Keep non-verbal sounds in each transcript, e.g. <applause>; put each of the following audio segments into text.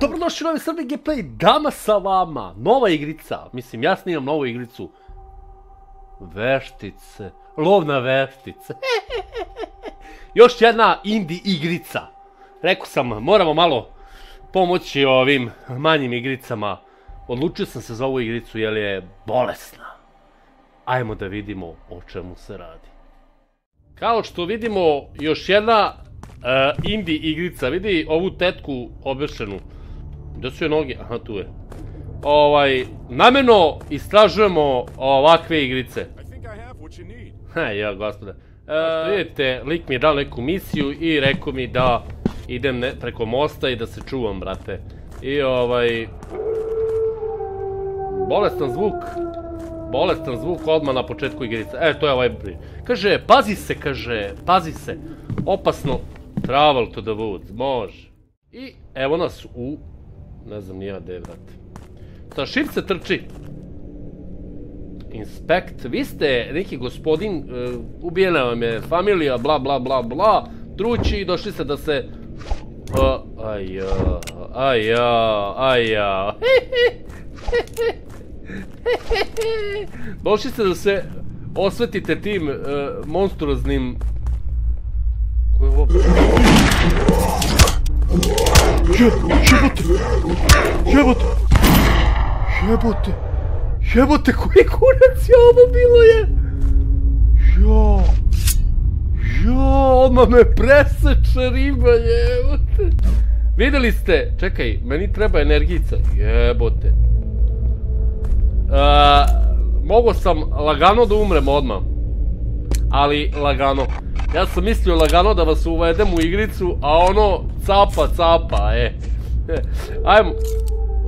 Dobrodošli u novi Srbi Gameplay, dama sa vama, nova igrica, mislim ja snimam novu igricu. Veštice, lovna veštice. <laughs> Još jedna indie igrica. Rekao sam, moramo malo pomoći ovim manjim igricama. Odlučio sam se za ovu igricu jer je bolesna. Ajmo da vidimo o čemu se radi. Kao što vidimo, još jedna uh, indie igrica. Vidi ovu tetku obešenu. Gde su je noge? Aha, tu je. Ovaj, namjerno istražujemo ovakve igrice. Ha, ja, gospode. E, vidite, lik mi je dao neku misiju i rekao mi da idem ne, preko mosta i da se čuvam, brate. I ovaj... Bolestan zvuk. Bolestan zvuk odmah na početku igrice. E, to je ovaj... pri- Kaže, pazi se, kaže, pazi se. Opasno. Travel to the woods. Može. I evo nas u... Ne znam nija gde je, brate. Sa šipce trči. Inspekt, vi ste neki gospodin, e, ubijena vam je familija, bla bla bla bla, trući i došli ste da se... Uh, aja, aja. <laughs> došli ste da se osvetite tim e, monstruoznim... Ko je ovo? Je, jebote! Jebote! Jebote! Jebote, koji kurac je ovo bilo je? Jo! Jo, odmah me preseče riba, jebote! Vidjeli ste, čekaj, meni treba energijica, jebote. A, Mogo sam lagano da umrem odmah. Ali lagano. Ja sam mislio lagano da vas uvedem u igricu, a ono capa capa, e. <laughs> Ajmo.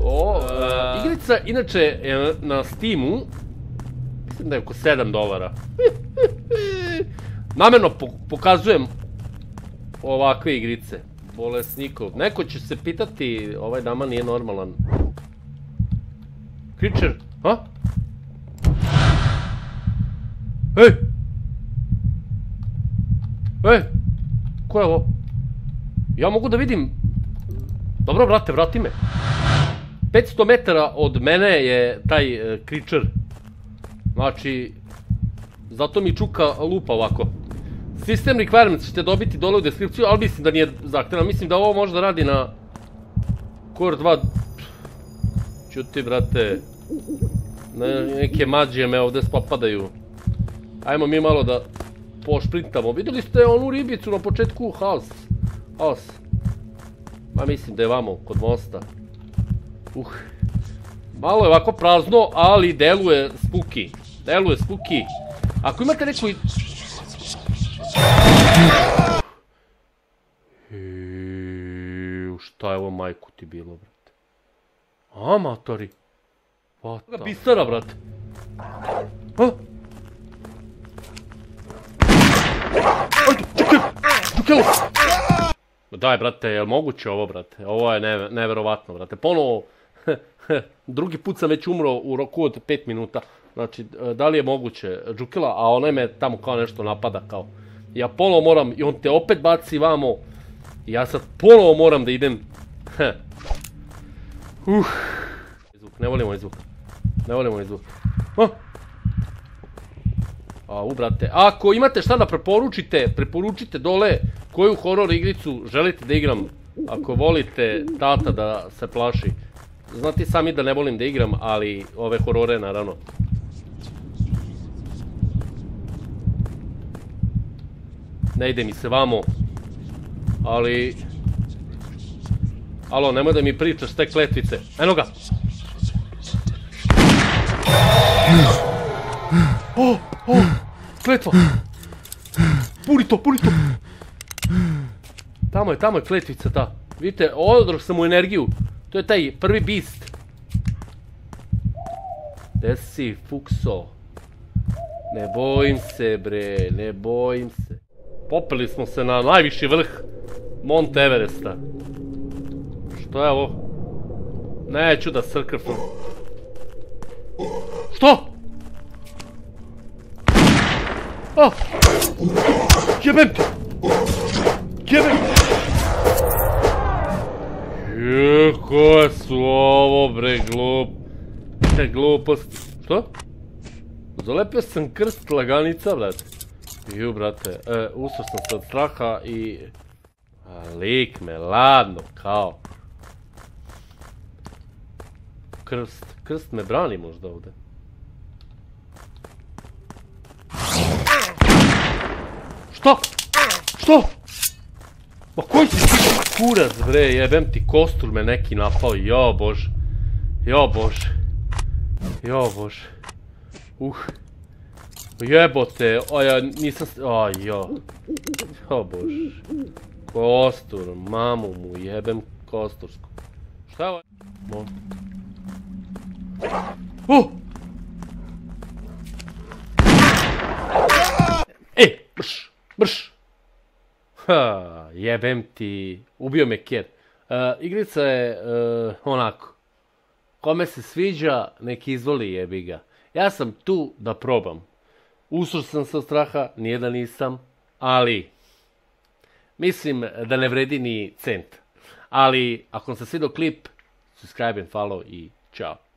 O, e, igrica inače je na Steamu, mislim da je oko 7 dolara. <laughs> Namjerno po- pokazujem ovakve igrice. Bolesnikov. Neko će se pitati, ovaj dama nije normalan. Creature, ha? Ej! Ej! Ko je ovo? Ja mogu da vidim... Dobro, brate, vrati me. 500 metara od mene je taj creature. Znači, zato mi čuka lupa ovako. System requirements ćete dobiti dole u deskripciju, ali mislim da nije zahtevno. Mislim da ovo možda radi na Core 2. Čuti, brate. Ne, neke mađije me ovdje spapadaju. Ajmo mi malo da pošprintamo. Vidjeli ste onu ribicu na početku house. House. Ma mislim da je vamo, kod mosta. Uh. Malo je ovako prazno, ali deluje spuki. Deluje spuki. Ako imate neku... šta je ovo majku ti bilo, brate? Amatori. What the... Pisara, brate. Ajde, čekaj! Ma Daj, brate, je li moguće ovo, brate? Ovo je neve, neverovatno, brate. Ponovo, <laughs> drugi put sam već umro u roku od 5 minuta. Znači, da li je moguće? Džukila, a onaj me tamo kao nešto napada, kao. Ja ponovo moram, i on te opet baci vamo. Ja sad ponovo moram da idem. <laughs> uh. Zvuk, ne volim ovaj zvuk. Ne volim ovaj zvuk. A? U brate, ako imate šta da preporučite, preporučite dole koju horor igricu želite da igram. Ako volite tata da se plaši. Znate sami da ne volim da igram, ali ove horore naravno. Ne ide mi se vamo. Ali... Alo, nemoj da mi pričaš te kletvice. Eno ga! O, o, kletva. Puri to, puri to. Tamo je, tamo je kletvica ta. Vidite, odrog sam u energiju. To je taj prvi beast. Gde si, Fukso? Ne bojim se, bre, ne bojim se. Popeli smo se na najviši vrh Mont Everesta. Što je ovo? Neću da srkrfam. Što? A! Jebem ti! Jebem ti! Je, ko su ovo bre glup... Te glupost... Što? Zalepio sam krst laganica, brate. Ju, brate, e, usao sam se od straha i... Lik me, ladno, kao. Krst, krst me brani možda ovdje. Što? Što? Ma koji si ti kurac bre, jebem ti kostur me neki napao, jo bože. Jo bože. Jo bože. Uh. Jebote, a ja nisam... A jo. Jo bože. Kostur, mamu mu jebem kostursku. Šta je ovo? Mo. Uh! E, brš, brš. Ha, jebem ti, ubio me kjer. E, igrica je e, onako. Kome se sviđa, nek izvoli jebi ga. Ja sam tu da probam. Usro sam od straha, nije da nisam, ali mislim da ne vredi ni cent. Ali ako vam se svidio klip, subscribe and follow i ciao.